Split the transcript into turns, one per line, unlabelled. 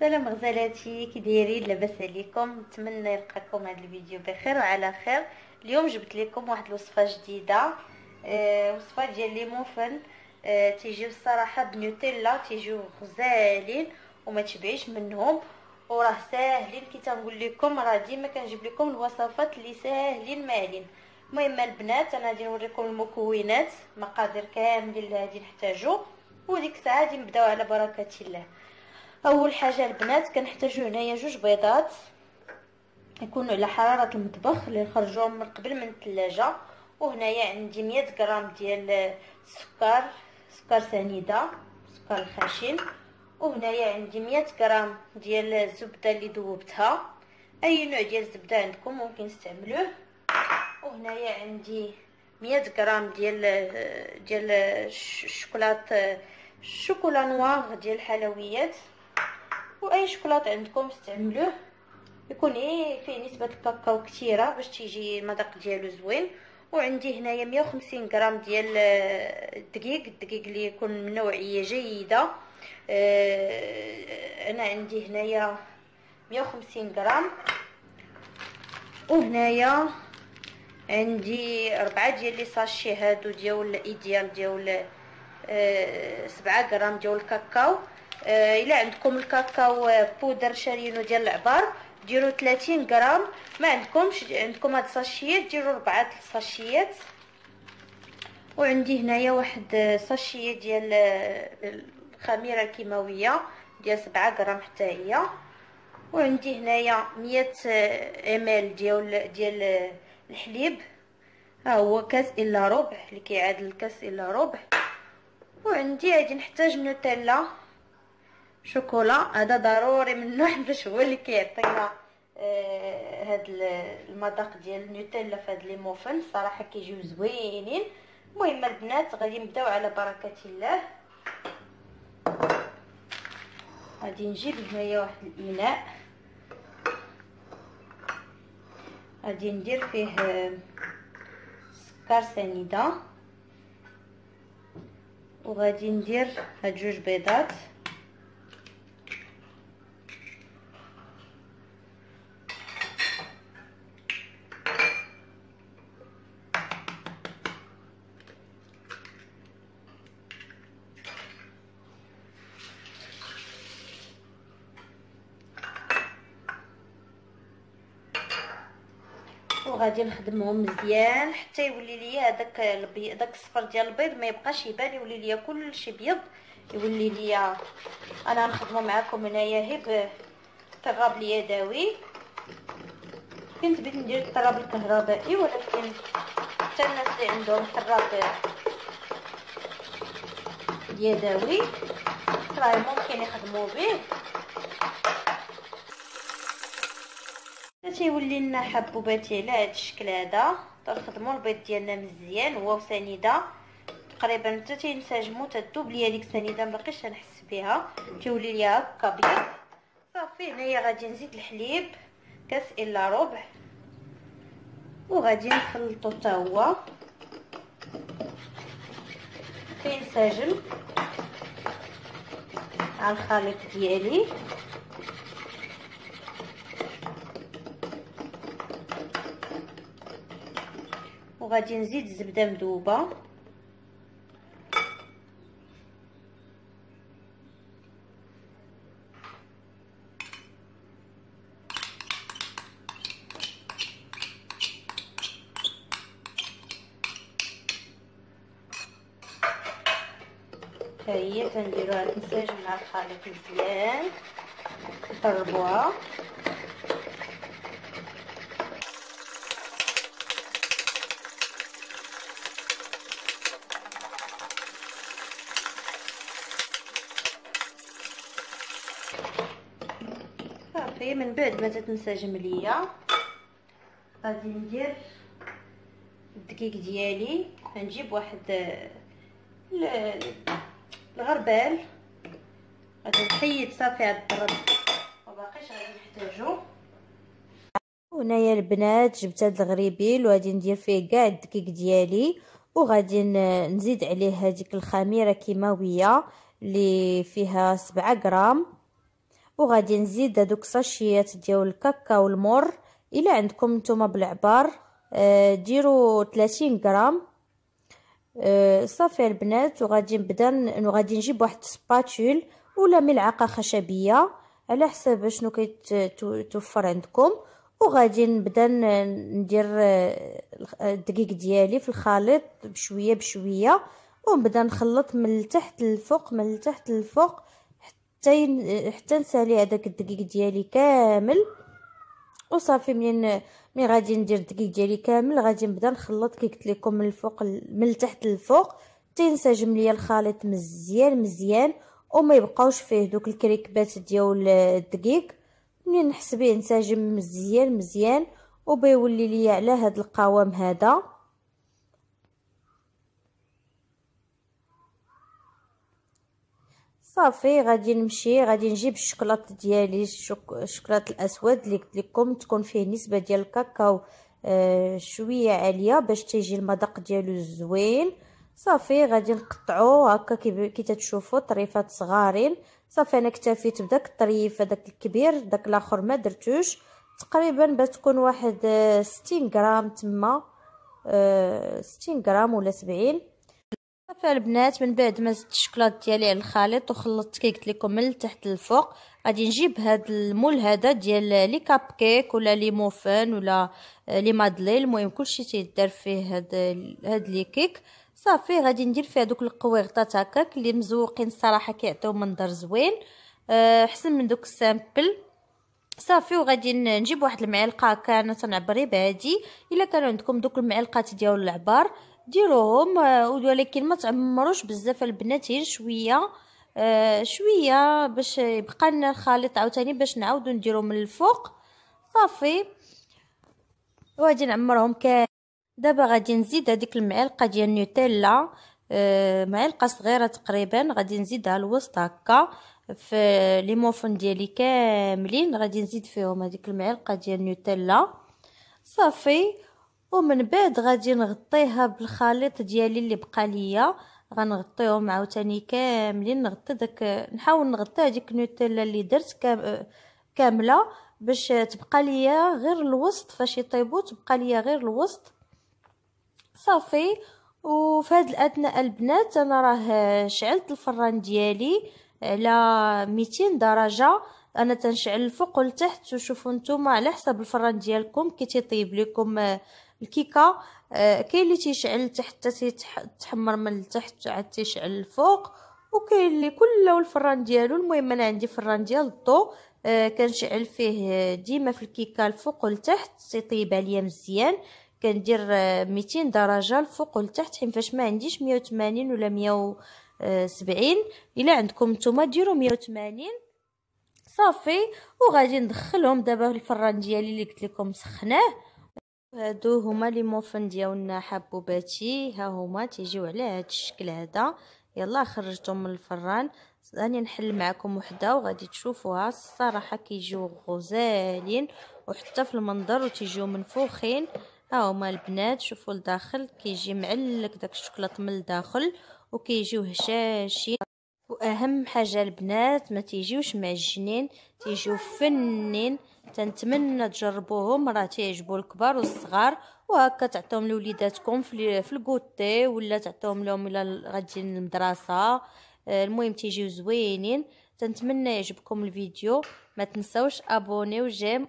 سلام غزالاتي كي دايرين لاباس عليكم. نتمنى يلقاكم هذا الفيديو بخير وعلى خير. اليوم جبت لكم واحد الوصفة جديدة. أه وصفة ديال les muffins أه تيجيو الصراحة بنوتيلا تيجيو غزالين وما تشبعيش منهم. وراه ساهلين. كي تنقول لكم راه ديما كنجيب لكم الوصفات اللي ساهلين مالين المهم البنات أنا غادي نوريكم المكونات مقادير كاملين اللي غادي نحتاجو. وديك الساعة غادي نبداو على بركة الله. أول حاجة البنات كنحتاجو هنايا جوج بيضات يكونوا على حرارة المطبخ اللي خرجوهم من قبل من الثلاجه وهنايا عندي 100 غرام ديال السكر سكر سنيدة سكر خشن. وهنايا عندي 100 غرام ديال الزبده اللي ذوبتها أي نوع ديال الزبده عندكم ممكن تستعملوه. وهنايا عندي 100 غرام ديال ديال الشوكولات الشوكولا نوار ديال الحلويات وأي شوكولاط عندكم استعملوه. يكون إيه فيه نسبة الكاكاو كثيره باش تيجي المذاق ديالو زوين. وعندي هنايا 150 غرام ديال الدقيق. الدقيق اللي يكون من نوعية جيدة. آه، أنا عندي هنايا 150 غرام. وهنايا عندي أربعة ديال les sachets. هادو ديال ديال ديال آه، سبعة غرام ديال الكاكاو. آه، إلا عندكم الكاكاو بودر شارينو ديال العبار ديروا 30 غرام. ما عندكمش عندكم هاد الساشيات ديروا ربعة الساشيات وعندي هنايا واحد sachet ديال الخميرة الكيماويه ديال 7 غرام حتى هي. وعندي هنايا 100 إم ديال ديال الحليب. ها هو كاس إلا ربع اللي كيعادل الكاس إلا ربع. وعندي غادي نحتاج نوتيلا. شوكولا. هذا ضروري منه باش هو اللي كيعطينا آه هاد المذاق ديال النوتيلا في هاد لي موفن صراحة كيجيو زوينين. المهم البنات غادي نبداو على بركة الله. غادي نجيب هنايا واحد الاناء غادي ندير فيه سكر سنيدة. وغادي ندير هاد جوج بيضات. وغادي نخدمهم مزيان حتى يولي ليا هذاك البيض داك الصفر ديال البيض ما يبقاش يبان يولي ليا كلشي بيض يولي ليا أنا نخدمو معكم هنايا هي بالطراب اليدوي. كنت بغيت ندير الطراب الكهربائي ولكن حتى الناس اللي عندهم طراب يدوي راه ممكن يخدموا به. تيولي لنا حبوباتي على هذا الشكل هذا. تنخدموا البيض ديالنا مزيان هو وسنيدة. تقريبا حتى تينسجموا تذوب ليا ديك السنيده مبقيتش تنحس بها. تيولي ليا هكا ابيض صافي هنايا غادي نزيد الحليب. كاس إلا ربع. وغادي نخلطو حتى هو. كينسجم مع الخليط ديالي. وغادي نزيد الزبده مذوبة. هي كنديروها تنسجم مع الخليط مزيان. نقربوها صافي من بعد ما تتنسجم ليا. غادي ندير الدقيق ديالي. غنجيب واحد الغربال. غادي نحيد صافي هاد الطرب وباقيش غادي نحتاجو. هنايا البنات جبت هاد الغريبيل وغادي ندير فيه كاع الدقيق ديالي. وغادي نزيد عليه هذيك الخميرة كيماوية اللي فيها سبعة غرام. وغادي نزيد هذوك ساشيات ديال الكاكاو المر. إلا عندكم نتوما بالعبار آه ديروا 30 غرام آه صافي البنات. وغادي نبدا وغادي نجيب واحد سباتول ولا ملعقة خشبية على حساب شنو كيتوفر عندكم. وغادي نبدا ندير آه، الدقيق ديالي في الخليط بشوية بشوية. ونبدا نخلط من التحت للفوق من التحت للفوق. حتى حتى نسالي هذاك الدقيق ديالي كامل. وصافي منين مي غادي ندير الدقيق ديالي كامل؟ غادي نبدا نخلط كي قلت لكم من الفوق من التحت للفوق. تينسجم ليا الخليط مزيان مزيان. وما يبقاوش فيه دوك الكريكبات ديال الدقيق. منين نحس به انسجم مزيان مزيان. وبيولي ليا على هذا القوام هذا. صافي غادي نمشي غادي نجيب الشكلاط ديالي الشكلاط الأسود اللي قلت لكم تكون فيه نسبة ديال الكاكاو آه شوية عالية باش تيجي المذاق ديالو زوين. صافي غادي نقطعو هكا كي تتشوفوا طريفات صغارين. صافي أنا اكتفيت بداك الطريف هذاك الكبير داك الآخر ما درتوش. تقريبا باش تكون واحد آه، 60 غرام تما آه، 60 غرام ولا 70 فالبنات من بعد ما زدت الشكلاط ديالي على الخليط وخلطت كي قلت لكم من التحت للفوق غادي نجيب هاد ال moule هذا ديال les cupcakes ولا les muffins ولا آه، les madeleines. المهم كلشي تيدار فيه هاد هاد les cakes. صافي غادي ندير فيه دوك القويغطات هكاك اللي مزوقين الصراحة كيعطيو منظر زوين. آه، احسن من دوك ال simple. صافي وغادي نجيب واحد المعلقة كانت نعبري بهادي إلا كانوا عندكم دوك المعلقات ديال العبار ديروهم آه، ولكن ما تعمروش بزاف البنات غير شوية آه شوية باش يبقى لنا الخليط عاوتاني باش نعاودو نديرو من الفوق. صافي. وغادي نعمرهم كامل دابا غادي نزيد هذيك المعلقة ديال نوتيلا آه معلقة صغيرة تقريبا غادي نزيدها الوسط هكا في لي موفن ديالي كاملين غادي نزيد فيهم هذيك المعلقة ديال نوتيلا. صافي. ومن بعد غادي نغطيها بالخليط ديالي اللي بقى ليا. غنغطيهم عاوتاني كاملين نغطي داك نحاول نغطي هذيك النوتيلا اللي درت كاملة باش تبقى ليا غير الوسط فاش يطيبوا تبقى ليا غير الوسط. صافي. وفي هذا الأثناء البنات أنا راه شعلت الفران ديالي على 200 درجة. أنا تنشعل الفوق والتحت وشوفوا نتوما على حسب الفران ديالكم كي تيطيب لكم الكيكة آه، كاين اللي تيشعل تحت تحمر من التحت عاد تيشعل الفوق وكاين اللي كله الفران ديالو المهم أنا عندي فران ديال الضو آه، كنشعل فيه ديما في الكيكة الفوق والتحت تيطيب عليا مزيان كندير 200 درجة الفوق والتحت حين فاش ما عنديش 180 ولا 170 إلا عندكم نتوما ديروا 180 صافي وغادي ندخلهم دابا الفران ديالي اللي قلت لكم سخناه. هادو هما لي موفن ديالنا حبوباتي ها هما تيجيو على هاد الشكل هذا يلا خرجتهم من الفران. راني نحل معكم وحده وغادي تشوفوها. الصراحة كيجيو غزالين وحتى في المنظر وتيجيو منفوخين ها هما البنات شوفوا لداخل. كيجي معلك داك الشوكولاط من الداخل وكيجيو هشاشين. وأهم حاجة البنات ما تيجيوش معجنين تيجيو فنين. تنتمنى تجربوهم راه تيعجبوا الكبار والصغار وهكا تعطيهم لوليداتكم في الكوتي ولا تعطيهم لهم إلى غاديين للمدرسه آه، المهم تيجيو زوينين. تنتمنى يعجبكم الفيديو. ما تنسوش أبوني وجيم.